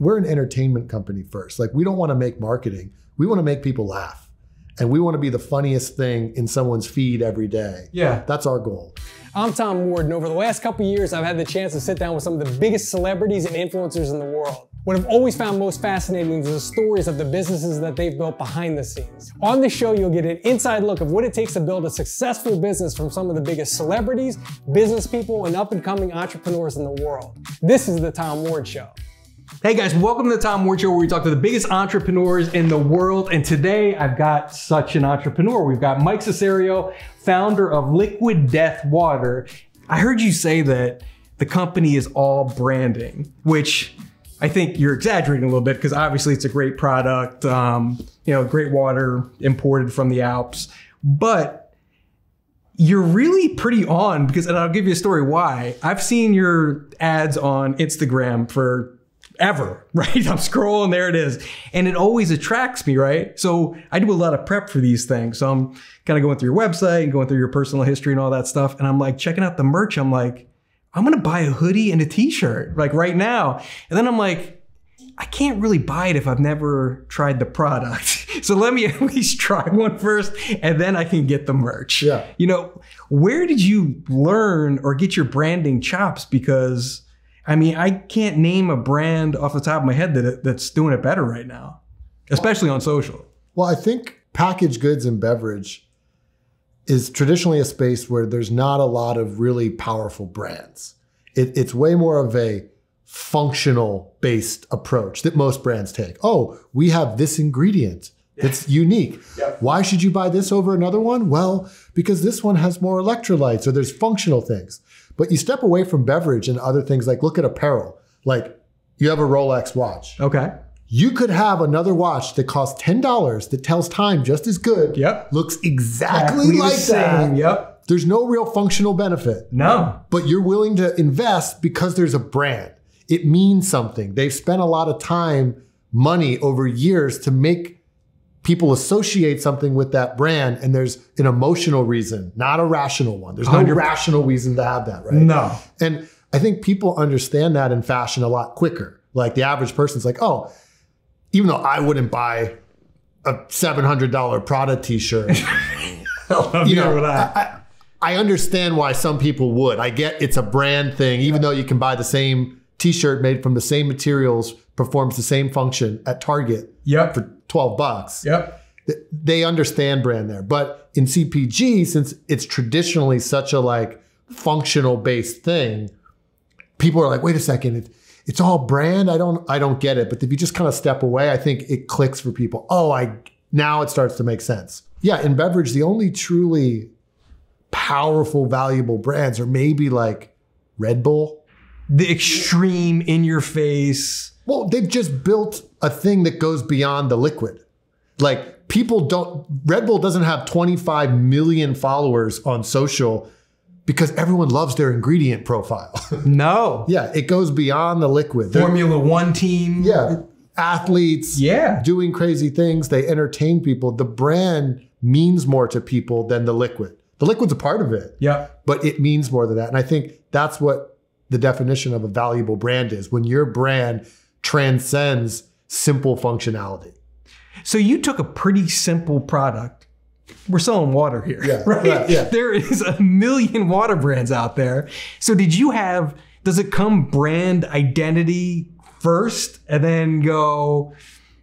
we're an entertainment company first. Like we don't want to make marketing. We want to make people laugh. And we want to be the funniest thing in someone's feed every day. Yeah. That's our goal. I'm Tom Ward, and over the last couple years, I've had the chance to sit down with some of the biggest celebrities and influencers in the world. What I've always found most fascinating is the stories of the businesses that they've built behind the scenes. On this show, you'll get an inside look of what it takes to build a successful business from some of the biggest celebrities, business people, and up and coming entrepreneurs in the world. This is The Tom Ward Show. Hey guys, welcome to the Tom Ward Show where we talk to the biggest entrepreneurs in the world. And today I've got such an entrepreneur. We've got Mike Cessario, founder of Liquid Death Water. I heard you say that the company is all branding, which I think you're exaggerating a little bit because obviously it's a great product, um, you know, great water imported from the Alps. But you're really pretty on because, and I'll give you a story why. I've seen your ads on Instagram for ever, right? I'm scrolling, there it is. And it always attracts me, right? So I do a lot of prep for these things. So I'm kind of going through your website and going through your personal history and all that stuff. And I'm like checking out the merch. I'm like, I'm gonna buy a hoodie and a t-shirt like right now. And then I'm like, I can't really buy it if I've never tried the product. So let me at least try one first and then I can get the merch. Yeah. You know, where did you learn or get your branding chops? Because I mean, I can't name a brand off the top of my head that that's doing it better right now, especially on social. Well, I think packaged goods and beverage is traditionally a space where there's not a lot of really powerful brands. It, it's way more of a functional based approach that most brands take. Oh, we have this ingredient that's unique. Why should you buy this over another one? Well, because this one has more electrolytes or there's functional things. But you step away from beverage and other things like look at apparel. Like you have a Rolex watch. Okay. You could have another watch that costs $10 that tells time just as good. Yep. Looks exactly, Exactly like that. Yep. There's no real functional benefit, No. but you're willing to invest because there's a brand. It means something. They've spent a lot of time, money over years to make people associate something with that brand and there's an emotional reason, not a rational one. There's no 100 rational reason to have that, right? No. And I think people understand that in fashion a lot quicker. Like the average person's like, oh, even though I wouldn't buy a $700 Prada t-shirt, you know, I, I, I understand why some people would. I get it's a brand thing, even though you can buy the same t-shirt made from the same materials, performs the same function at Target Yep. for 12 bucks. Yep. Th- They understand brand there. But in CPG, since it's traditionally such a like functional based thing, people are like, wait a second, it, it's all brand. I don't I don't get it. But if you just kind of step away, I think it clicks for people. Oh, I now it starts to make sense. Yeah, in beverage, the only truly powerful, valuable brands are maybe like Red Bull. The extreme in your face. Well, they've just built a thing that goes beyond the liquid. Like people don't Red Bull doesn't have 25 million followers on social because everyone loves their ingredient profile. No. yeah, it goes beyond the liquid. They're- Formula One team. yeah, athletes Yeah. doing crazy things, they entertain people. The brand means more to people than the liquid. The liquid's a part of it Yeah. but it means more than that. And I think that's what the definition of a valuable brand is when your brand transcends simple functionality. So you took a pretty simple product. We're selling water here, Yeah, right? yeah, yeah. There is a million water brands out there. So did you have? Does it come brand identity first, and then go?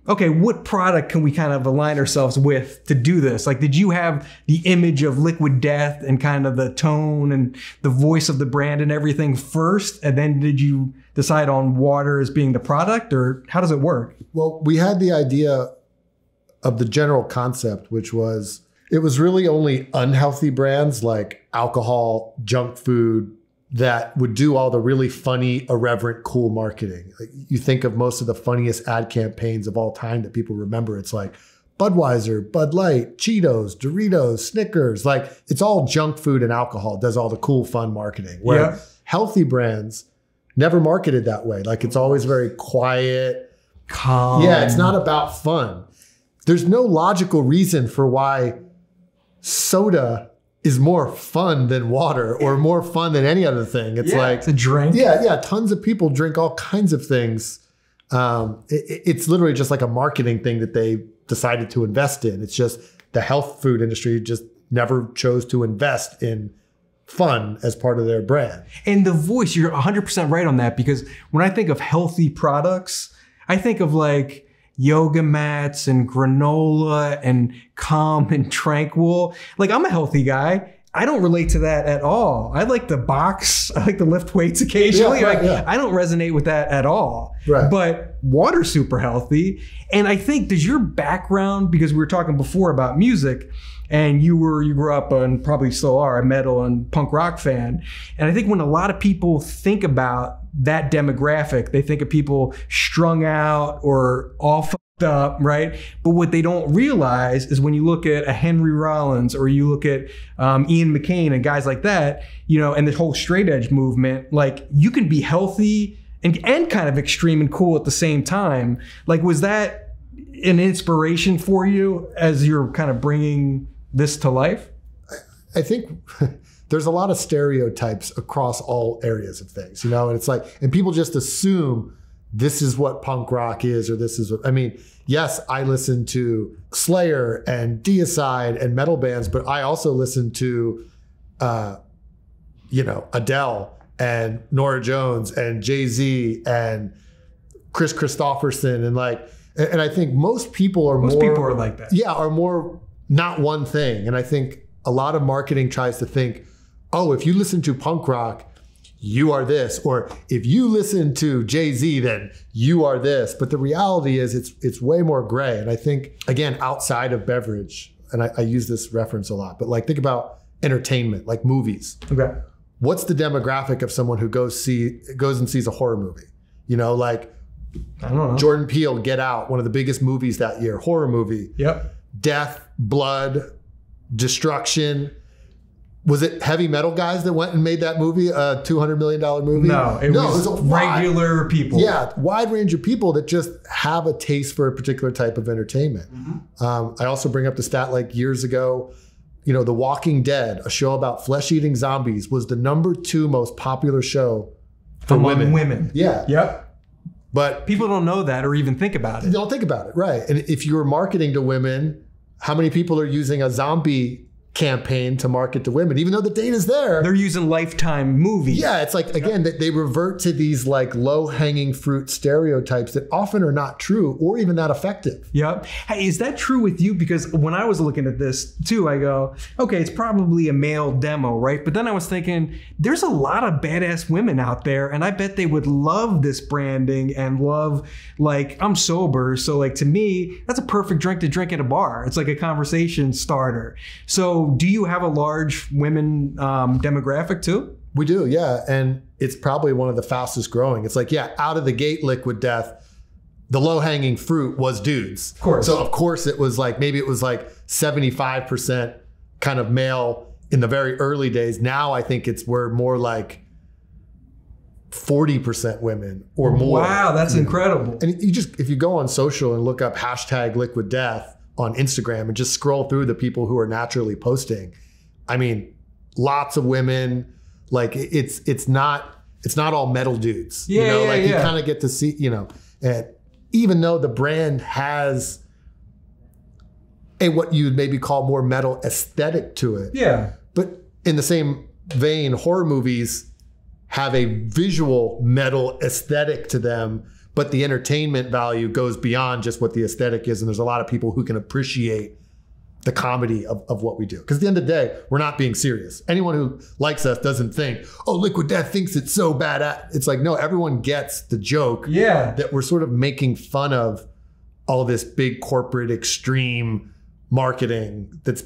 Okay, what product can we kind of align ourselves with to do this? Like, did you have the image of Liquid Death and kind of the tone and the voice of the brand and everything first, and then did you decide on water as being the product, or how does it work? Well, we had the idea of the general concept, which was it was really only unhealthy brands like alcohol, junk food that would do all the really funny, irreverent, cool marketing. Like you think of most of the funniest ad campaigns of all time that people remember. It's like Budweiser, Bud Light, Cheetos, Doritos, Snickers. Like it's all junk food and alcohol does all the cool, fun marketing. Where Yeah. healthy brands never marketed that way. Like it's always very quiet. Calm. Yeah, it's not about fun. There's no logical reason for why soda is more fun than water or more fun than any other thing. It's Yeah, like, it's a drink. yeah, yeah, tons of people drink all kinds of things Um, it- it's literally just like a marketing thing that they decided to invest in. It's just the health food industry just never chose to invest in fun as part of their brand. And the voice, you're 100% right on that because when I think of healthy products, I think of like yoga mats and granola and calm and tranquil. Like I'm a healthy guy. I don't relate to that at all. I like the box. I like to lift weights occasionally. Yeah, right, like, yeah. I don't resonate with that at all. Right. But water's super healthy. And I think does your background, because we were talking before about music, and you were you grew up and probably still are a metal and punk rock fan. And I think when a lot of people think about that demographic, they think of people strung out or all up, right? But what they don't realize is when you look at a Henry Rollins or you look at um, Ian MacKaye and guys like that, you know, and the whole straight edge movement, like you can be healthy and, and kind of extreme and cool at the same time. Like, was that an inspiration for you as you're kind of bringing this to life? I think there's a lot of stereotypes across all areas of things, you know, and it's like, and people just assume this is what punk rock is, or this is what, I mean, yes, I listen to Slayer and Deicide and metal bands, but I also listen to, uh, you know, Adele and Norah Jones and Jay Z and Kris Kristofferson and like, and I think most people are Most more people are like that. yeah, are more not one thing. And I think a lot of marketing tries to think, oh, if you listen to punk rock, you are this, or if you listen to Jay Z, then you are this. But the reality is, it's it's way more gray. And I think again, outside of beverage, and I, I use this reference a lot, but like think about entertainment, like movies. Okay. What's the demographic of someone who goes see goes and sees a horror movie? You know, like I don't know. Jordan Peele, Get Out, one of the biggest movies that year, horror movie Yep. Death, blood, destruction. Was it heavy metal guys that went and made that movie, a two hundred million dollar movie? No, it was, a wide- regular people. Yeah, wide range of people that just have a taste for a particular type of entertainment. Mm-hmm. Um, I also bring up the stat like years ago, you know, The Walking Dead, a show about flesh eating zombies, was the number two most popular show for Among women. women. Yeah, Yep. but People don't know that or even think about it. They don't think about it, right? And if you're marketing to women, how many people are using a zombie campaign to market to women, even though the data's there? They're using lifetime movies. yeah, it's like again that they revert to these like low hanging fruit stereotypes that often are not true or even that effective. Yep. Hey, is that true with you? Because when I was looking at this too, I go, okay, it's probably a male demo, right? But then I was thinking, there's a lot of badass women out there, and I bet they would love this branding and love, like, I'm sober. So, like, to me, that's a perfect drink to drink at a bar. It's like a conversation starter. So, do you have a large women um, demographic too? We do, yeah, and it's probably one of the fastest growing. It's like yeah, out of the gate, liquid death. The low hanging fruit was dudes. Of course. So of course it was like maybe it was like seventy five percent kind of male in the very early days. Now I think it's we're more like forty percent women or more. Wow, that's incredible. And you just if you go on social and look up hashtag liquid death on Instagram and just scroll through the people who are naturally posting, I mean, lots of women. Like it's it's not it's not all metal dudes. you Yeah, know, yeah, like you kind of get to see, you know, and even though the brand has a what you would maybe call more metal aesthetic to it, Yeah. but in the same vein, horror movies have a visual metal aesthetic to them, but the entertainment value goes beyond just what the aesthetic is. And there's a lot of people who can appreciate the comedy of, of what we do. Because at the end of the day, we're not being serious. Anyone who likes us doesn't think, oh, Liquid Death thinks it's so bad at. It's like, no, everyone gets the joke Yeah. that we're sort of making fun of all this big corporate extreme marketing that's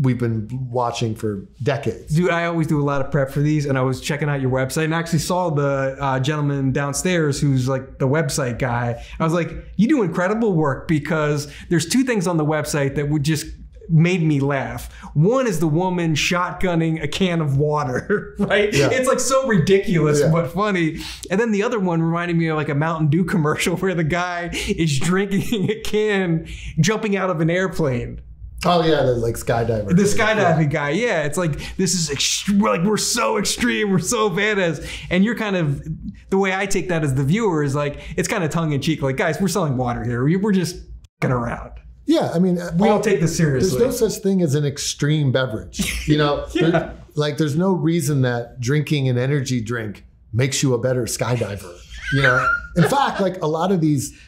we've been watching for decades. Dude, I always do a lot of prep for these, and I was checking out your website and I actually saw the uh, gentleman downstairs who's like the website guy. I was like, you do incredible work because there's two things on the website that would just made me laugh. One is the woman shotgunning a can of water, right? Yeah. It's like so ridiculous Yeah. but funny. And then the other one reminded me of like a Mountain Dew commercial where the guy is drinking a can jumping out of an airplane. Oh yeah, the like skydiver. The skydiving guy, yeah, it's like this is extreme. Like we're so extreme, we're so badass, and you're kind of the way I take that as the viewer is like it's kind of tongue in cheek. Like guys, we're selling water here. We- We're just fucking around. Yeah, I mean, We don't take this seriously. There's no such thing as an extreme beverage. You know, Yeah. There- like there's no reason that drinking an energy drink makes you a better skydiver. You know, in fact, like a lot of these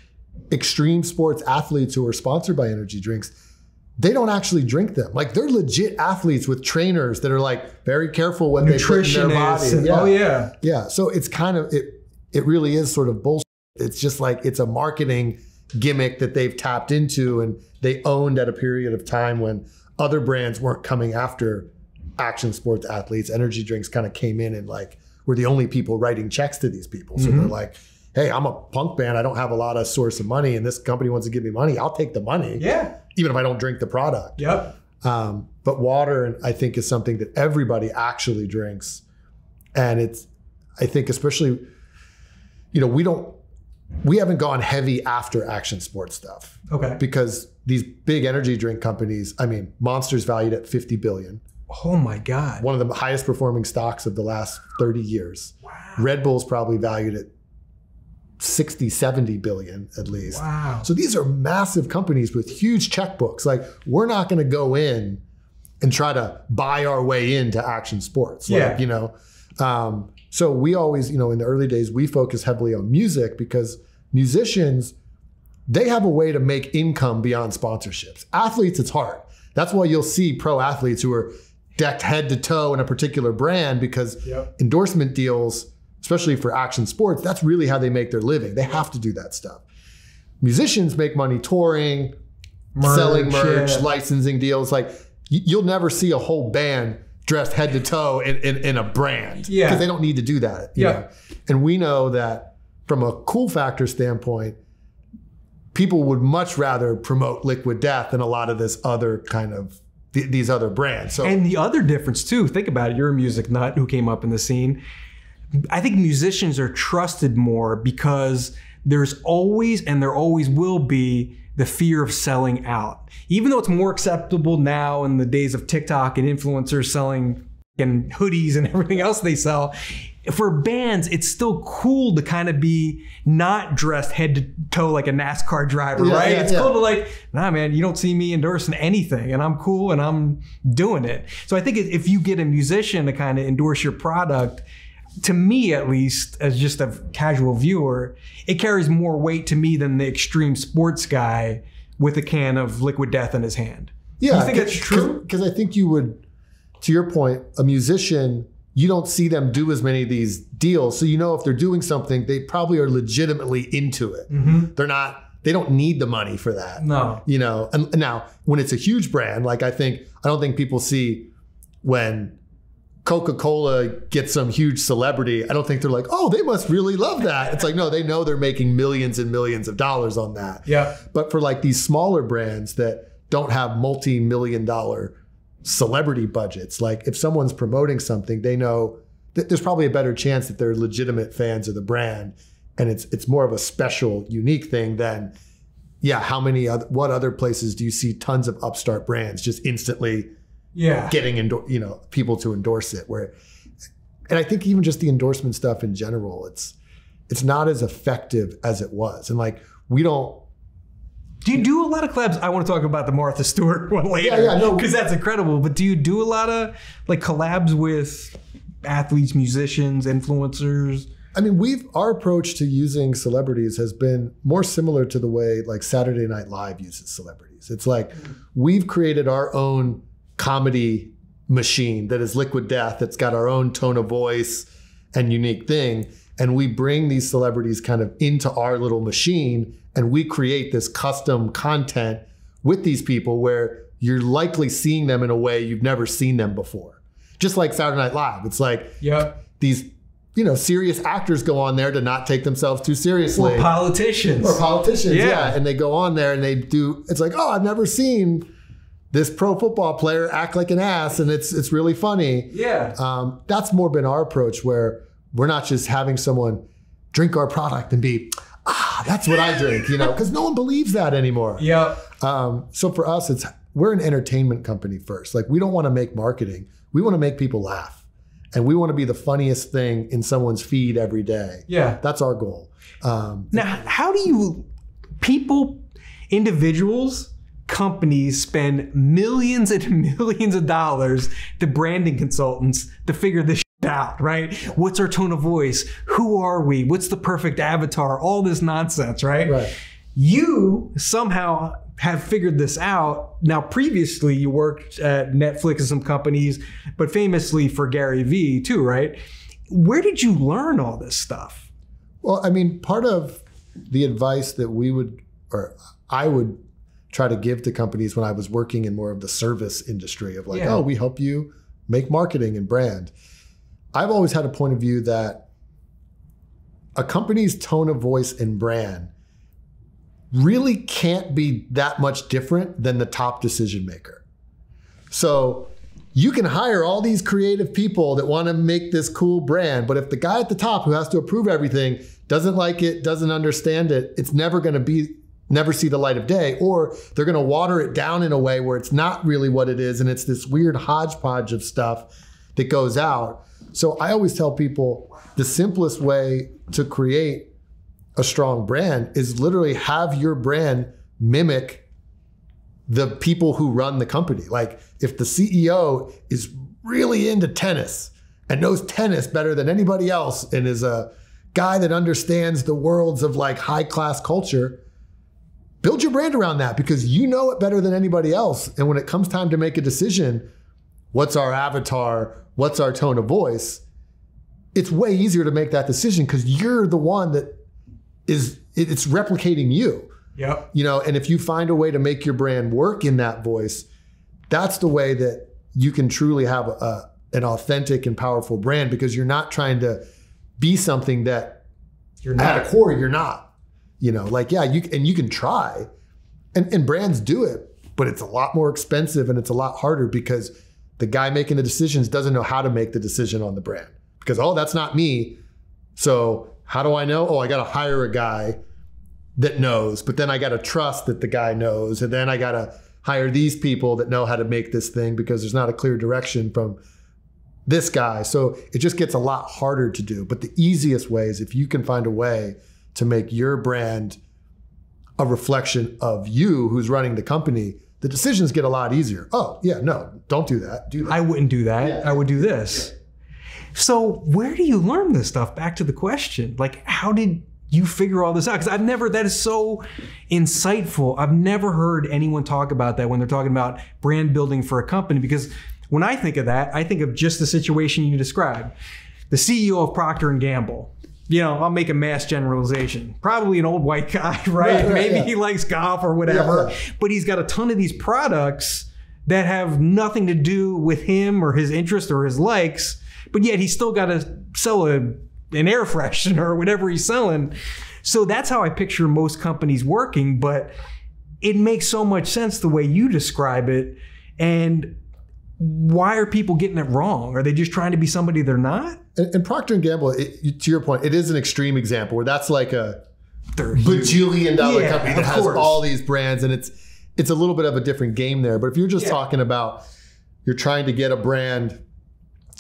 extreme sports athletes who are sponsored by energy drinks, they don't actually drink them. Like they're legit athletes with trainers that are like very careful what they put in their body. And- Oh yeah. Yeah. So it's kind of it it really is sort of bullshit. It's just like it's a marketing gimmick that they've tapped into and they owned at a period of time when other brands weren't coming after action sports athletes. Energy drinks kind of came in and like were the only people writing checks to these people. So mm-hmm. they're like, hey, I'm a punk band. I don't have a lot of source of money and this company wants to give me money. I'll take the money, Yeah. even if I don't drink the product. Yep. Um, but water, I think, is something that everybody actually drinks, and it's, I think, especially, you know, we don't, we haven't gone heavy after action sports stuff Okay. because these big energy drink companies, I mean, Monster's valued at 50 billion, Oh my god. one of the highest performing stocks of the last 30 years. Wow. Red Bull's probably valued at 60, 70 billion at least. Wow. So these are massive companies with huge checkbooks. Like we're not going to go in and try to buy our way into action sports. Like, Yeah. you know. Um, so we always, you know, in the early days, we focus heavily on music because musicians, they have a way to make income beyond sponsorships. Athletes, it's hard. That's why you'll see pro athletes who are decked head to toe in a particular brand because Yep. endorsement deals, especially for action sports, that's really how they make their living. They have to do that stuff. Musicians make money touring, selling merch, yeah. licensing deals. Like you'll never see a whole band dressed head to toe in, in, in a brand Yeah. because they don't need to do that. Yeah. know? And we know that from a cool factor standpoint, people would much rather promote Liquid Death than a lot of this other kind of th- these other brands. So And the other difference too, think about it. You're a music nut who came up in the scene. I think musicians are trusted more because there's always and there always will be the fear of selling out. Even though it's more acceptable now in the days of TikTok and influencers selling and hoodies and everything else they sell, for bands, it's still cool to kind of be not dressed head to toe like a NASCAR driver, Yeah, right? yeah, it's yeah. cool to like, nah, man, you don't see me endorsing anything, and I'm cool and I'm doing it. So I think if if you get a musician to kind of endorse your product, to me at least, as just a casual viewer, it carries more weight to me than the extreme sports guy with a can of liquid death in his hand. Yeah, you think that's true? Because I think you would, to your point, a musician, you don't see them do as many of these deals. So you know if they're doing something, they probably are legitimately into it. Mm-hmm. They're not, they don't need the money for that. No. You know, and now when it's a huge brand, like I think, I don't think people see when Coca Cola gets some huge celebrity, I don't think they're like, oh, they must really love that. It's like, no, they know they're making millions and millions of dollars on that. Yeah. But for like these smaller brands that don't have multi million dollar celebrity budgets, like if someone's promoting something, they know that there's probably a better chance that they're legitimate fans of the brand. And it's it's more of a special, unique thing than, yeah, how many other what other places do you see tons of upstart brands just instantly Yeah. getting endor- you know people to endorse it where and i think even just the endorsement stuff in general it's it's not as effective as it was and like we don't Do you do a lot of collabs? I want to talk about the Martha Stewart one later. Yeah, yeah, no. Because that's incredible. But do you do a lot of like collabs with athletes, musicians, influencers? i mean we've our approach to using celebrities has been more similar to the way like saturday night live uses celebrities it's like we've created our own comedy machine that is liquid death that's got our own tone of voice and unique thing and we bring these celebrities kind of into our little machine and we create this custom content with these people where you're likely seeing them in a way you've never seen them before just like saturday night live it's like Yep. these you know serious actors go on there to not take themselves too seriously Or politicians. or politicians Yeah. yeah. and they go on there and they do it's like oh i've never seen this pro football player act like an ass and it's it's really funny yeah. um, that's more been our approach where we're not just having someone drink our product and be ah, that's what I drink, you know, because no one believes that anymore. Yep. Um, so for us, it's we're an entertainment company first. Like we don't want to make marketing. We want to make people laugh, and we want to be the funniest thing in someone's feed every day. Yeah. That's our goal. Um, Now, how do you people, individuals, companies spend millions and millions of dollars to branding consultants to figure this out, right? What's our tone of voice? Who are we? What's the perfect avatar? All this nonsense, right? Right. You somehow have figured this out. Now, previously, you worked at Netflix and some companies, but famously for Gary Vee too, right? Where did you learn all this stuff? Well, I mean, part of the advice that we would, or I would try to give to companies when I was working in more of the service industry of like, Yeah. oh, we help you make marketing and brand. I've always had a point of view that a company's tone of voice and brand really can't be that much different than the top decision maker. So you can hire all these creative people that want to make this cool brand, but if the guy at the top who has to approve everything doesn't like it, doesn't understand it, it's never going to be never see the light of day or they're going to water it down in a way where it's not really what it is and it's this weird hodgepodge of stuff that goes out. So I always tell people the simplest way to create a strong brand is literally have your brand mimic the people who run the company. Like if the CEO is really into tennis and knows tennis better than anybody else and is a guy that understands the worlds of like high class culture, build your brand around that because you know it better than anybody else. And when it comes time to make a decision, what's our avatar? What's our tone of voice? It's way easier to make that decision because you're the one that is it's replicating you Yep. you know and if you find a way to make your brand work in that voice that's the way that you can truly have a, an authentic and powerful brand because you're not trying to be something that You're at not. a core you're not you know like yeah you and you can try. And, and brands do it but it's a lot more expensive and it's a lot harder because the guy making the decisions doesn't know how to make the decision on the brand because oh that's not me. So how do i know? Oh i got to hire a guy that knows but then i got to trust that the guy knows. And then i got to hire these people that know how to make this thing because there's not a clear direction from this guy. So it just gets a lot harder to do. But the easiest way is if you can find a way to make your brand a reflection of you who's running the company the decisions get a lot easier oh yeah no don't do that do that I wouldn't do that. Yeah. I would do this. So where do you learn this stuff? Back to the question. Like, how did you figure all this out? Because I've never, that is so insightful. I've never heard anyone talk about that when they're talking about brand building for a company. Because when I think of that, I think of just the situation you described. The CEO of Procter and Gamble. You know, I'll make a mass generalization. Probably an old white guy, right? Right, right, Maybe yeah. he likes golf or whatever. Yeah. But he's got a ton of these products that have nothing to do with him or his interest or his likes, but yet he's still got to sell a, an air freshener or whatever he's selling. So that's how I picture most companies working, but it makes so much sense the way you describe it. And why are people getting it wrong? Are they just trying to be somebody they're not? and, and procter and gamble it, to your point it is an extreme example where that's like a They're bajillion dollar Yeah, company that has all these brands and it's it's a little bit of a different game there but if you're just Yeah. talking about you're trying to get a brand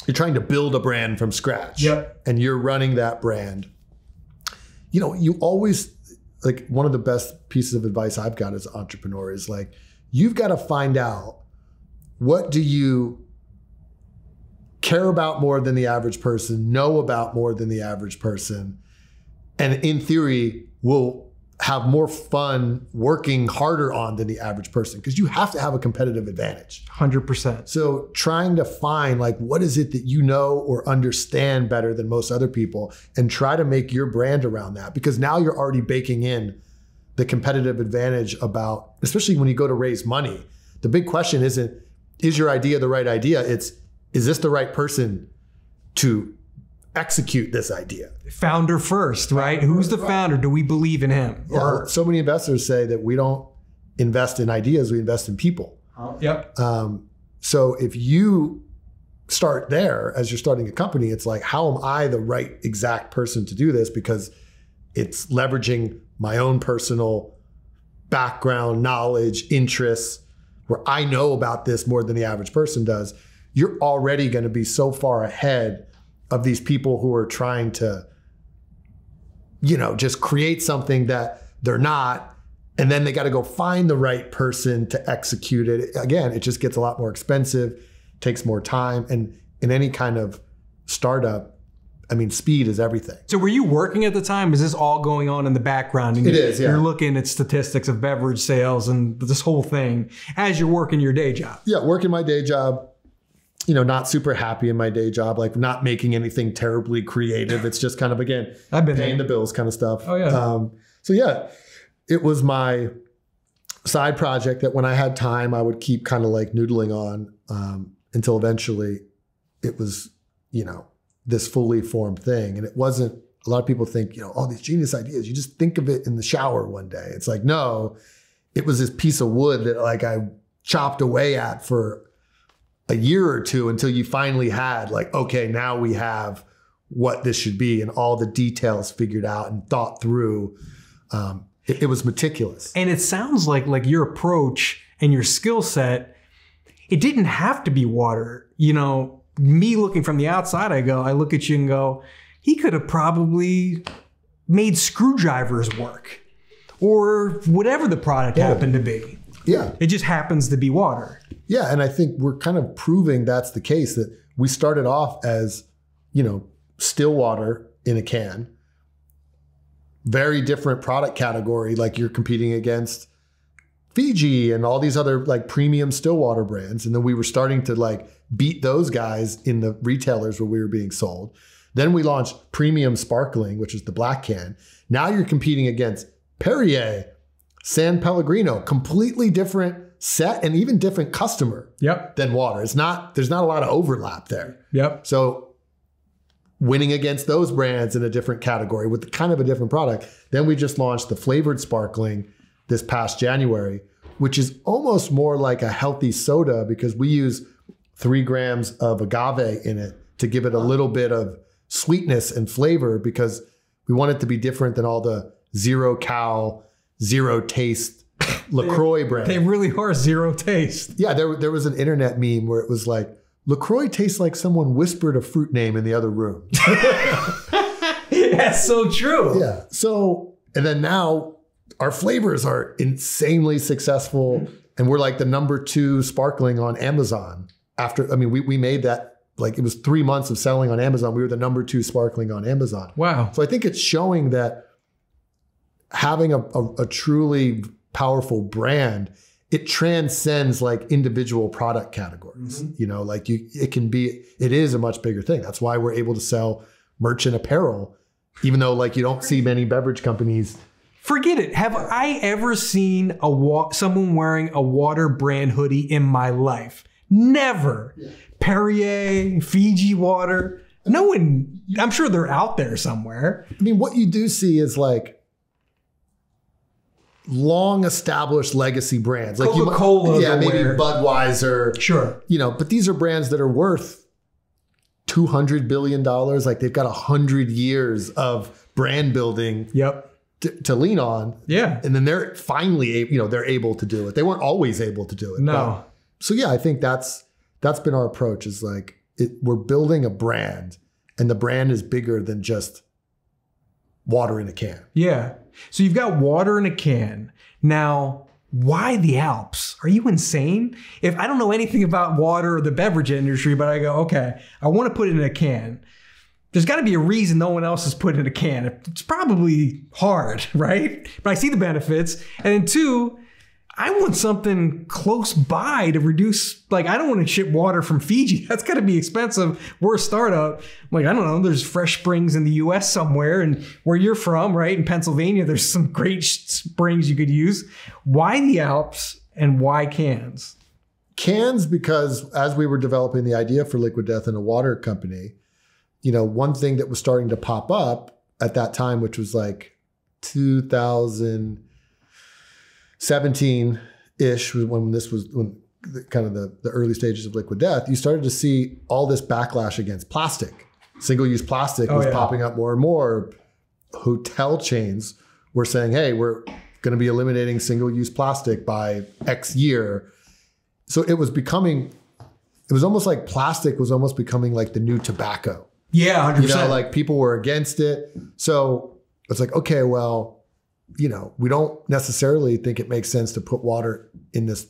you're trying to build a brand from scratch Yep. and you're running that brand you know you always like one of the best pieces of advice i've got as an entrepreneur is like you've got to find out what do you care about more than the average person know about more than the average person and in theory will have more fun working harder on than the average person because you have to have a competitive advantage. 100%. So trying to find like what is it that you know or understand better than most other people and try to make your brand around that because now you're already baking in the competitive advantage about especially when you go to raise money. The big question isn't is your idea the right idea? It's is this the right person to execute this idea? Founder first, right? Who's the founder? Do we believe in him? Or so many investors say that we don't invest in ideas, we invest in people. Yep. Um, so if you start there as you're starting a company, it's like, how am I the right exact person to do this? Because it's leveraging my own personal background, knowledge, interests, where I know about this more than the average person does, you're already going to be so far ahead of these people who are trying to, you know, just create something that they're not. And then they got to go find the right person to execute it. Again, it just gets a lot more expensive, takes more time. And in any kind of startup, I mean, speed is everything. So were you working at the time? Is this all going on in the background? And It you- is, yeah. You're looking at statistics of beverage sales and this whole thing as you're working your day job. yeah, working my day job, you know, not super happy in my day job, like not making anything terribly creative. It's just kind of again I've been paying there. the bills kind of stuff. Oh, yeah. Um, so yeah, it was my side project that when I had time, I would keep kind of like noodling on um, until eventually it was, you know, this fully formed thing. And it wasn't. A lot of people think, you know, all these genius ideas. You just think of it in the shower one day. It's like no, it was this piece of wood that like I chopped away at for a year or two until you finally had like, okay, now we have what this should be and all the details figured out and thought through. Um, it, it was meticulous. And it sounds like like your approach and your skill set, it didn't have to be water. You know, me looking from the outside, I go, I look at you and go, he could have probably made screwdrivers work. Or whatever the product happened to be. Yeah. It just happens to be water. Yeah. And I think we're kind of proving that's the case that we started off as, you know, still water in a can, very different product category. Like you're competing against Fiji and all these other like premium still water brands. And then we were starting to like beat those guys in the retailers where we were being sold. Then we launched premium sparkling, which is the black can. Now you're competing against Perrier, San Pellegrino, completely different set and even different customer Yep. than water. It's not there's not a lot of overlap there. Yep. So winning against those brands in a different category with kind of a different product. Then we just launched the flavored sparkling this past January, which is almost more like a healthy soda because we use three grams of agave in it to give it a little bit of sweetness and flavor because we want it to be different than all the zero cal, zero taste LaCroix brand. They really are zero taste. Yeah, there, there was an internet meme where it was like, LaCroix tastes like someone whispered a fruit name in the other room. That's so true. yeah. So, and then now our flavors are insanely successful. And we're like the number two sparkling on Amazon. After, I mean, we, we made that like it was three months of selling on Amazon. We were the number two sparkling on Amazon. Wow. So I think it's showing that having a, a, a truly powerful brand, it transcends like individual product categories. Mm-hmm. You know, like you, it can be, it is a much bigger thing. That's why we're able to sell merchant apparel, even though like you don't see many beverage companies. Forget it. Have I ever seen a wa- someone wearing a water brand hoodie in my life? Never. Perrier, Fiji water. No one. I'm sure they're out there somewhere. I mean, what you do see is like long established legacy brands, like you might- Coca-Cola yeah, maybe wear. Budweiser, Sure. you know, but these are brands that are worth two hundred billion dollars. Like they've got a hundred years of brand building Yep. To, to lean on, Yeah. and then they're finally, you know, they're able to do it. They weren't always able to do it. No. but- so yeah, I think that's that's been our approach. Is like it, we're building a brand, and the brand is bigger than just water in a can. Yeah. So you've got water in a can. Now, why the Alps? Are you insane? If I don't know anything about water or the beverage industry, but I go, okay, I want to put it in a can. There's got to be a reason no one else has put in a can. It's probably hard, right? But I see the benefits. And then two, I want something close by to reduce. Like, I don't want to ship water from Fiji. That's got to be expensive. We're a startup. Like, I don't know. There's fresh springs in the U.S. somewhere, and where you're from, right in Pennsylvania, there's some great springs you could use. Why the Alps and why cans? cans because as we were developing the idea for liquid death in a water company you know one thing that was starting to pop up at that time which was like 2017 ish when this was when the, kind of the, the early stages of liquid death you started to see all this backlash against plastic single use plastic Oh, was yeah. popping up more and more hotel chains were saying, hey, we're going to be eliminating single use plastic by X year. So it was becoming, it was almost like plastic was almost becoming like the new tobacco. Yeah, 100%. You know, like people were against it. So it's like, okay, well, you know, we don't necessarily think it makes sense to put water in this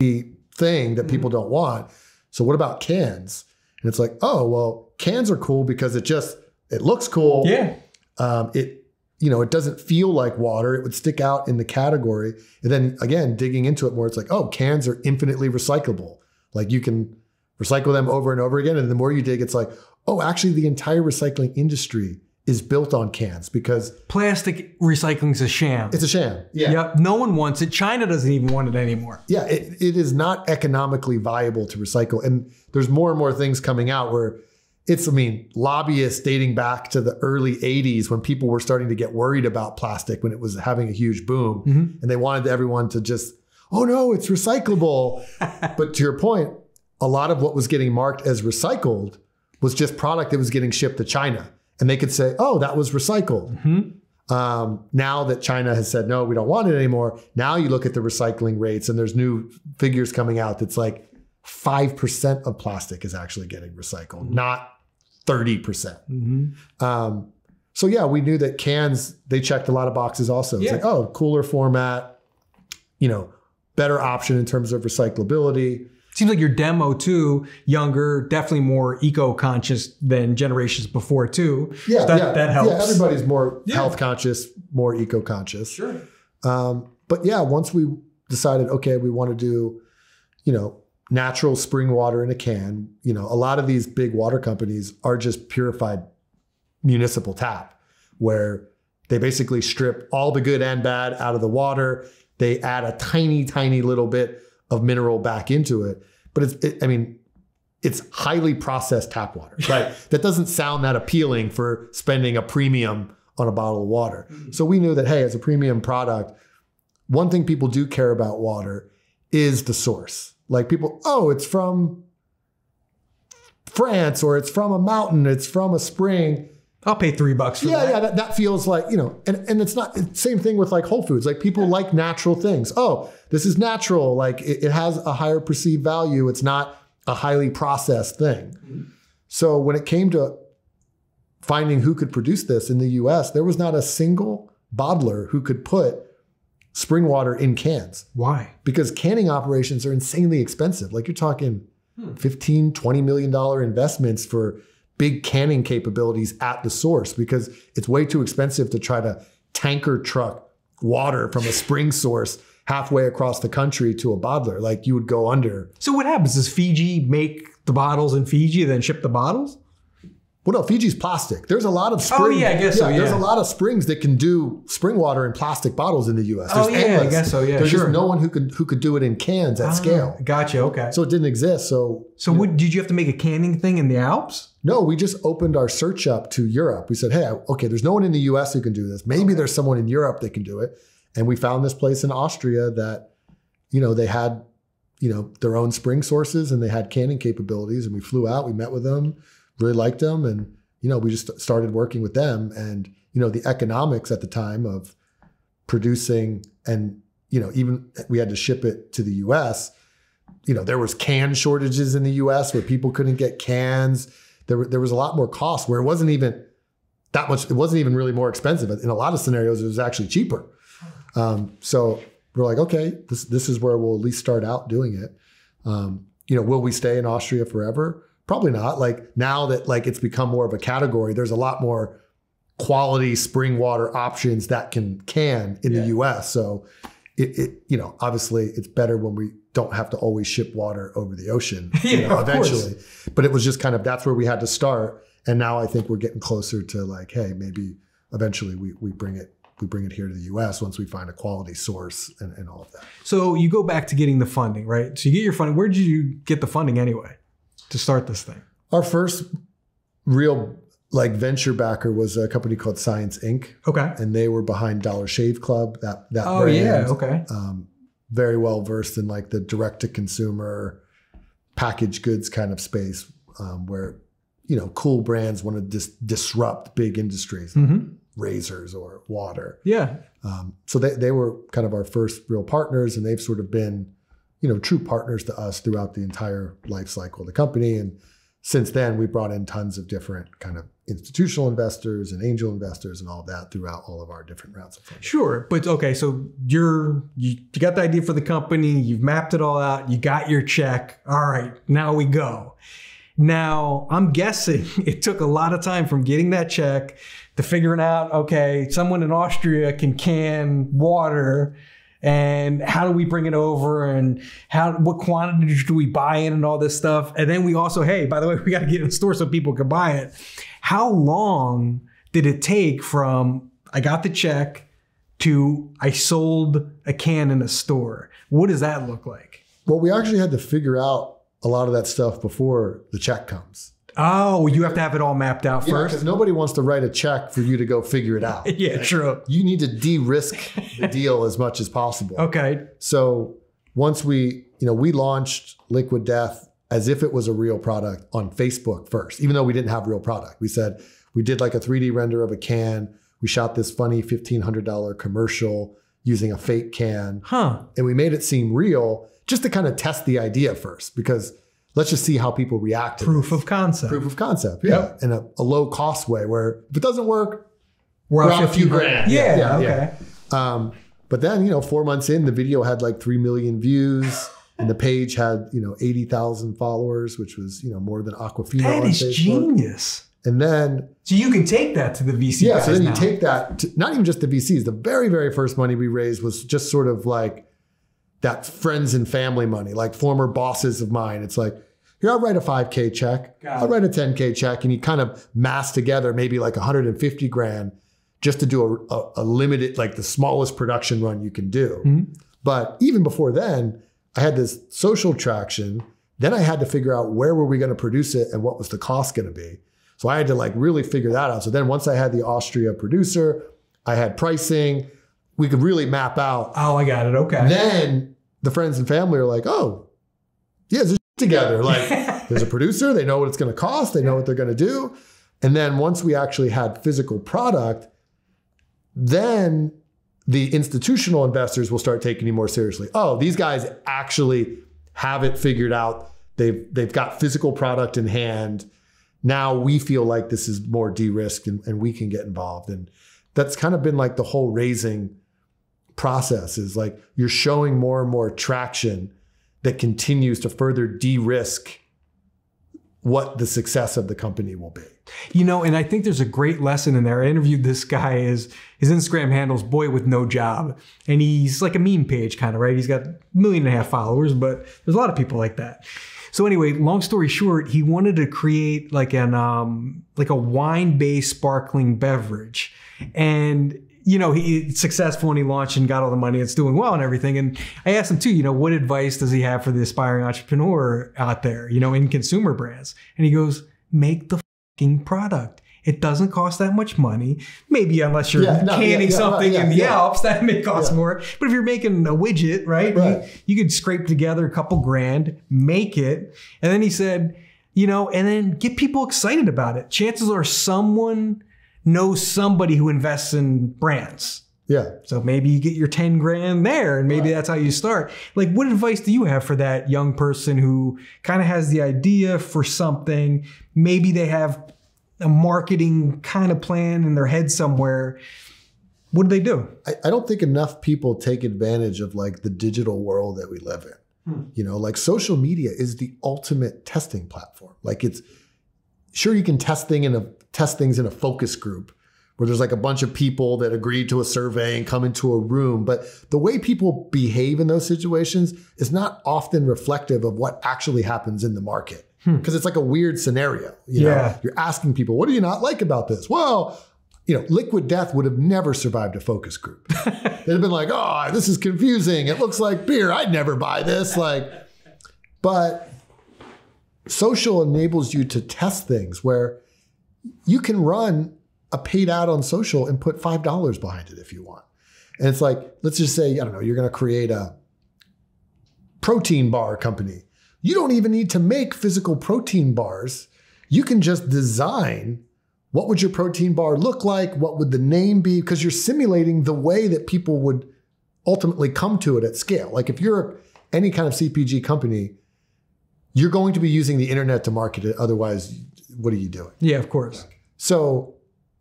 thing that people don't want. So what about cans? And it's like, oh, well, cans are cool because it just it looks cool. yeah, Um, it you know, it doesn't feel like water. It would stick out in the category. And then again, digging into it more, it's like, oh, cans are infinitely recyclable. Like you can recycle them over and over again. And the more you dig, it's like, oh, actually, the entire recycling industry is built on cans because plastic recycling's a sham. it's a sham. Yeah. Yep, no one wants it. China doesn't even want it anymore. Yeah. It, it is not economically viable to recycle. And there's more and more things coming out where it's, I mean, lobbyists dating back to the early 80s when people were starting to get worried about plastic when it was having a huge boom. Mm-hmm. And they wanted everyone to just, oh no, it's recyclable. but to your point, a lot of what was getting marked as recycled was just product that was getting shipped to China. And they could say, oh, that was recycled. Um, now that China has said, no, we don't want it anymore, now you look at the recycling rates and there's new figures coming out that's like 5% of plastic is actually getting recycled, not 30%. Um, so yeah, we knew that cans, they checked a lot of boxes also. It's Yeah. like, oh, cooler format, you know, better option in terms of recyclability. Seems like your demo too, younger, definitely more eco-conscious than generations before too. Yeah, So that, yeah, that helps. Yeah, everybody's more Yeah. health conscious, more eco conscious. Sure. Um, but yeah, once we decided, okay, we want to do, you know, natural spring water in a can. You know, a lot of these big water companies are just purified municipal tap, where they basically strip all the good and bad out of the water. They add a tiny, tiny little bit of mineral back into it. But it's, it, I mean, it's highly processed tap water. Right. that doesn't sound that appealing for spending a premium on a bottle of water. So we knew that, hey, as a premium product, one thing people do care about water is the source. Like people, oh, it's from France or it's from a mountain, it's from a spring. I'll pay three bucks for Yeah, that. yeah, that, that feels like, you know, and, and it's not, it's same thing with like Whole Foods. Like people like natural things. Oh, this is natural. Like it, it has a higher perceived value. It's not a highly processed thing. So when it came to finding who could produce this in the US, there was not a single bottler who could put spring water in cans Why? because canning operations are insanely expensive. Like you're talking hmm. 15, 20 million dollar investments for big canning capabilities at the source because it's way too expensive to try to tanker truck water from a spring source halfway across the country to a bottler. Like you would go under. So what happens? Does Fiji make the bottles in Fiji, then ship the bottles? Well, no, Fiji's plastic. There's a lot of spring. Oh, yeah, I guess so, There's a lot of springs that can do spring water in plastic bottles in the U.S. Oh, There's yeah, I endless. guess so, yeah, There's sure. just no one who could who could do it in cans at scale. Ah, Gotcha. Okay. So, So it didn't exist. So what, did you have to make a canning thing in the Alps? No, we just opened our search up to Europe. We said, hey, okay, there's no one in the US who can do this. Maybe there's someone in Europe that can do it. And we found this place in Austria that, you know, they had, you know, their own spring sources and they had canning capabilities. And we flew out, we met with them, really liked them. And, you know, we just started working with them. And, you know, the economics at the time of producing and, you know, even we had to ship it to the US you know, there was can shortages in the U.S. where people couldn't get cans. There, there was a lot more cost where it wasn't even that much. It wasn't even really more expensive. In a lot of scenarios, it was actually cheaper. Um, so we're like, okay, this this is where we'll at least start out doing it. Um, you know, will we stay in Austria forever? Probably not. Like now that like it's become more of a category, there's a lot more quality spring water options that can can in the U.S. So it, it you know obviously it's better when we don't have to always ship water over the ocean you Yeah, know, course. eventually but it was just kind of that's where we had to start and now i think we're getting closer to like hey maybe eventually we, we bring it we bring it here to the us once we find a quality source and, and all of that So you go back to getting the funding, right? So you get your funding. Where did you get the funding anyway to start this thing? our first real like venture backer was a company called science inc Okay. and they were behind dollar shave club that that Oh brand. yeah. Okay. um, very well versed in like the direct to consumer packaged goods kind of space um, where you know cool brands want to dis- disrupt big industries Mm-hmm. razors or water. Yeah. Um, so they, they were kind of our first real partners, and they've sort of been, you know, true partners to us throughout the entire life cycle of the company. And since then, we brought in tons of different kind of institutional investors and angel investors and all that throughout all of our different rounds of funding. Sure, but okay, so you're you, you got the idea for the company, you've mapped it all out, you got your check. All right, now we go. Now, I'm guessing it took a lot of time from getting that check to figuring out, okay, someone in Austria can can water and how do we bring it over and how what quantities do we buy in and all this stuff. And then we also, hey, by the way, we got to get in the store so people can buy it. How long did it take from I got the check to I sold a can in a store? What does that look like? Well, we actually had to figure out a lot of that stuff before the check comes. Oh, you have to have it all mapped out Yeah, first. because nobody wants to write a check for you to go figure it out. Yeah, true. You need to de-risk the deal as much as possible. Okay. So once we, you know, we launched Liquid Death as if it was a real product on Facebook first, even though we didn't have real product. We said we did like a 3D render of a can. We shot this funny $1,500 commercial using a fake can, Huh. and we made it seem real just to kind of test the idea first, because let's just see how people react to Proof this. of concept. proof of concept. Yeah, in a, a low cost way where if it doesn't work, We're, We're out out a few 15 grand. Yeah, Yeah, okay. yeah. Um, but then, you know, four months in, the video had like 3 million views and the page had, you know, 80,000 followers, which was, you know, more than Aquafina That is Facebook. genius. And then, So you can take that to the VC yeah, so then you take that, to, not even just the VCs, the very, very first money we raised was just sort of like that friends and family money, like former bosses of mine. It's like, here, I'll write a 5K check, Got I'll it. write a 10K check, and you kind of mass together maybe like 150 grand just to do a, a, a limited, like the smallest production run you can do. Mhm. But even before then, I had this social traction. Then I had to figure out where were we going to produce it and what was the cost going to be. So I had to like really figure that out. So then once I had the Austria producer, I had pricing, we could really map out. Oh, I got it. Okay. Then the friends and family are like, oh, yeah, together. Like there's a producer, they know what it's going to cost, they know what they're going to do. And then once we actually had physical product, then the institutional investors will start taking you more seriously. Oh, these guys actually have it figured out. They've they've got physical product in hand. Now we feel like this is more de-risked and, and we can get involved. And that's kind of been like the whole raising process is like you're showing more and more traction that continues to further de-risk what the success of the company will be. You know, and I think there's a great lesson in there. I interviewed this guy. His his Instagram handle's boy with no job, and he's like a meme page kind of right. He's got a million and a half followers, but there's a lot of people like that. So anyway, long story short, he wanted to create like an um like a wine based sparkling beverage, and you know he's successful and he launched and got all the money. It's doing well and everything. And I asked him too, you know, what advice does he have for the aspiring entrepreneur out there, you know, in consumer brands? And he goes, make the fucking product. It doesn't cost that much money. Maybe unless you're Yeah, no, canning yeah, yeah, something right, in the. Alps, that may cost more. But if you're making a widget, right, Right. You, you could scrape together a couple grand, make it. And then he said, you know, and then get people excited about it. Chances are someone knows somebody who invests in brands. Yeah. So maybe you get your 10 grand there and maybe that's how you start. Like, what advice do you have for that young person who kind of has the idea for something? Maybe they have a marketing kind of plan in their head somewhere. What do they do? I, I don't think enough people take advantage of like the digital world that we live in. Hmm. You know, like social media is the ultimate testing platform. Like it's sure you can test thing in a test things in a focus group where there's like a bunch of people that agree to a survey and come into a room, but the way people behave in those situations is not often reflective of what actually happens in the market. Hmm. Because it's like a weird scenario. You Yeah. know, you're asking people, what do you not like about this? Well, you know, Liquid Death would have never survived a focus group. They'd have been like, oh, this is confusing. It looks like beer. I'd never buy this. Like, but social enables you to test things where you can run a paid ad on social and put $5 behind it if you want. And it's like, let's just say, I don't know, you're going to create a protein bar company. You don't even need to make physical protein bars. You can just design what would your protein bar look like? What would the name be? Because you're simulating the way that people would ultimately come to it at scale. Like if you're any kind of CPG company, you're going to be using the internet to market it. Otherwise, what are you doing? Yeah, of course. So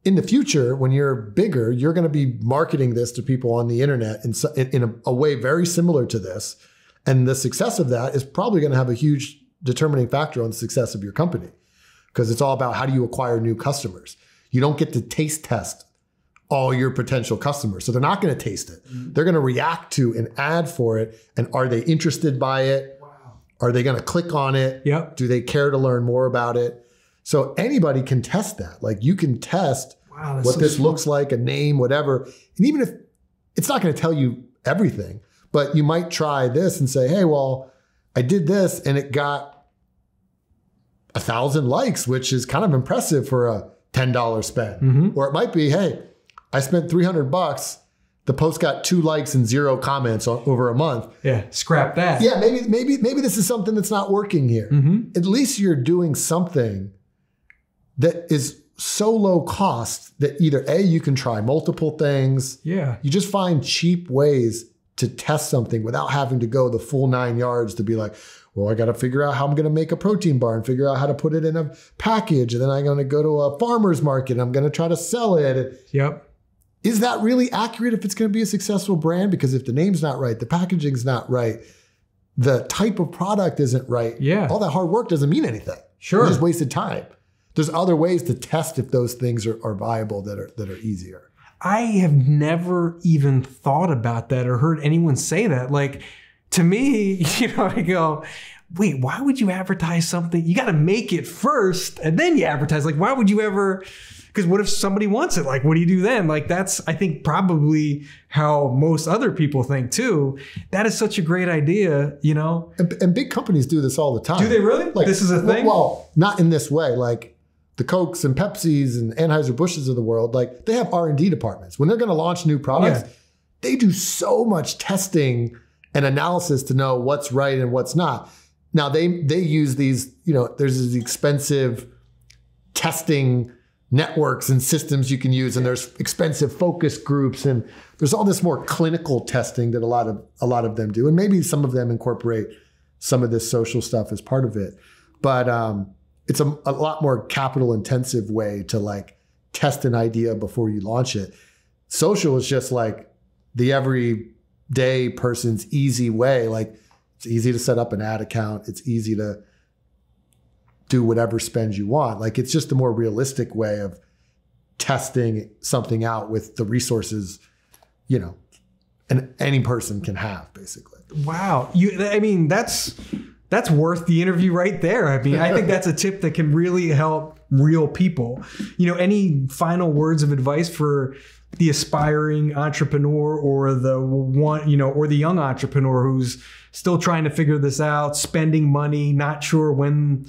in the future, when you're bigger, you're going to be marketing this to people on the internet in, in a, a way very similar to this. And the success of that is probably going to have a huge determining factor on the success of your company because it's all about how do you acquire new customers. You don't get to taste test all your potential customers. So they're not going to taste it. Mm-hmm. They're going to react to an ad for it. And are they interested by it? Wow. Are they going to click on it? Yep. Do they care to learn more about it? So anybody can test that. Like you can test Wow, what so this smart. looks like, a name, whatever. And even if it's not going to tell you everything, but you might try this and say, hey, well, I did this and it got a thousand likes, which is kind of impressive for a $10 spend. Mm-hmm. Or it might be, hey, I spent 300 bucks. The post got two likes and zero comments over a month. Yeah, scrap that. Yeah, maybe maybe maybe this is something that's not working here. Mm-hmm. At least you're doing something that is so low cost that either A, you can try multiple things. Yeah. You just find cheap ways to test something without having to go the full nine yards to be like, well, I got to figure out how I'm going to make a protein bar and figure out how to put it in a package. And then I'm going to go to a farmer's market. And I'm going to try to sell it. Yep. Is that really accurate if it's going to be a successful brand? Because if the name's not right, the packaging's not right, the type of product isn't right, Yeah. all that hard work doesn't mean anything. Sure. You just wasted time. There's other ways to test if those things are, are viable that are that are easier. I have never even thought about that or heard anyone say that. Like to me, you know, I go, wait, why would you advertise something? You got to make it first and then you advertise. Like, why would you ever? Because what if somebody wants it? Like, what do you do then? Like, that's, I think, probably how most other people think too. That is such a great idea, you know? And, and big companies do this all the time. Do they really? Like, this is a thing? Well, not in this way. Like the Cokes and Pepsis and Anheuser-Busch's of the world, like they have R and D departments. When they're going to launch new products, Yeah. they do so much testing and analysis to know what's right and what's not. Now they they use these, you know, there's these expensive testing networks and systems you can use and there's expensive focus groups and there's all this more clinical testing that a lot of a lot of them do and maybe some of them incorporate some of this social stuff as part of it but um, it's a, a lot more capital intensive way to like test an idea before you launch it social is just like the everyday person's easy way like it's easy to set up an ad account it's easy to do whatever spend you want. Like it's just a more realistic way of testing something out with the resources, you know, and any person can have basically. Wow. You I mean that's that's worth the interview right there. I mean, I think that's a tip that can really help real people. You know, any final words of advice for the aspiring entrepreneur or the one, you know, or the young entrepreneur who's still trying to figure this out, spending money, not sure when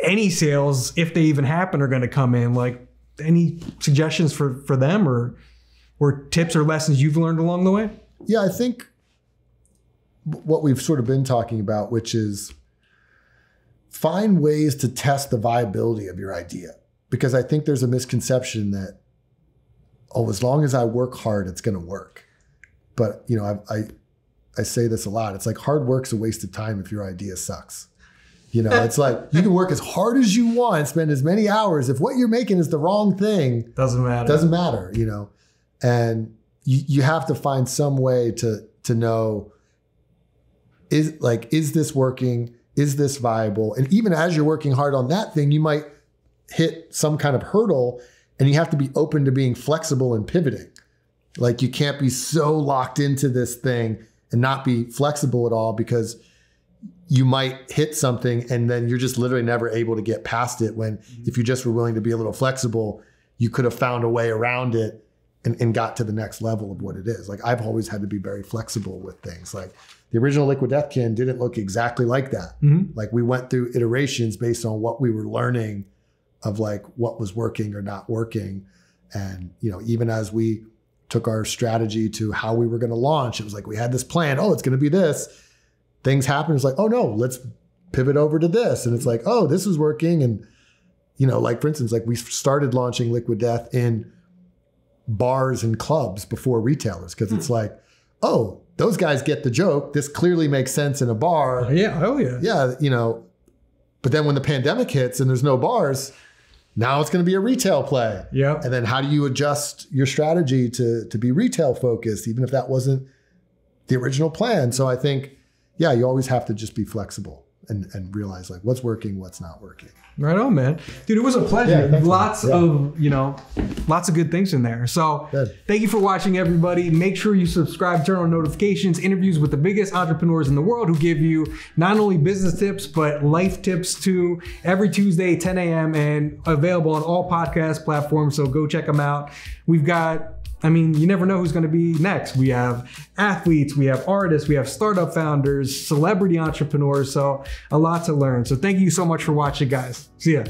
any sales, if they even happen, are going to come in. Like any suggestions for for them or or tips or lessons you've learned along the way? Yeah, I think what we've sort of been talking about, which is find ways to test the viability of your idea. Because I think there's a misconception that, oh, as long as I work hard, it's going to work. But you know, I, I I say this a lot. It's like hard work's a waste of time if your idea sucks. You know, it's like you can work as hard as you want, spend as many hours. If what you're making is the wrong thing, Doesn't matter. doesn't matter, you know. And you, you have to find some way to to know is like is this working? Is this viable? And even as you're working hard on that thing, you might hit some kind of hurdle and you have to be open to being flexible and pivoting. Like you can't be so locked into this thing and not be flexible at all because you might hit something and then you're just literally never able to get past it when mm-hmm. if you just were willing to be a little flexible you could have found a way around it and, and got to the next level of what it is like i've always had to be very flexible with things like the original liquid death can didn't look exactly like that. Mhm. like we went through iterations based on what we were learning of like what was working or not working. And you know even as we took our strategy to how we were going to launch it was like we had this plan oh it's going to be this. Things happen it's like oh no let's pivot over to this. And it's like oh this is working. And you know, like for instance, like we started launching Liquid Death in bars and clubs before retailers because it's like, oh, those guys get the joke. This clearly makes sense in a bar. Oh, yeah. Oh yeah. Yeah, you know. But then when the pandemic hits and there's no bars, now it's going to be a retail play. Yeah. And then how do you adjust your strategy to to be retail focused, even if that wasn't the original plan? So I think, yeah, you always have to just be flexible and and realize like what's working, what's not working. Right on, man. Dude, it was a pleasure. Yeah, lots Yeah. of, you know, lots of good things in there. So Good. thank you for watching, everybody. Make sure you subscribe, turn on notifications, interviews with the biggest entrepreneurs in the world who give you not only business tips, but life tips too. Every Tuesday, 10 a.m. and available on all podcast platforms. So go check them out. We've got I mean, you never know who's going to be next. We have athletes, we have artists, we have startup founders, celebrity entrepreneurs. So, a lot to learn. So, thank you so much for watching, guys. See ya.